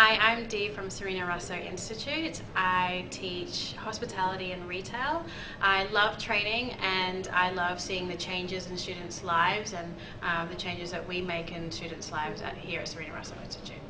Hi, I'm Dee from Sarina Russo Institute. I teach hospitality and retail. I love training and I love seeing the changes in students' lives and uh, the changes that we make in students' lives at, here at Sarina Russo Institute.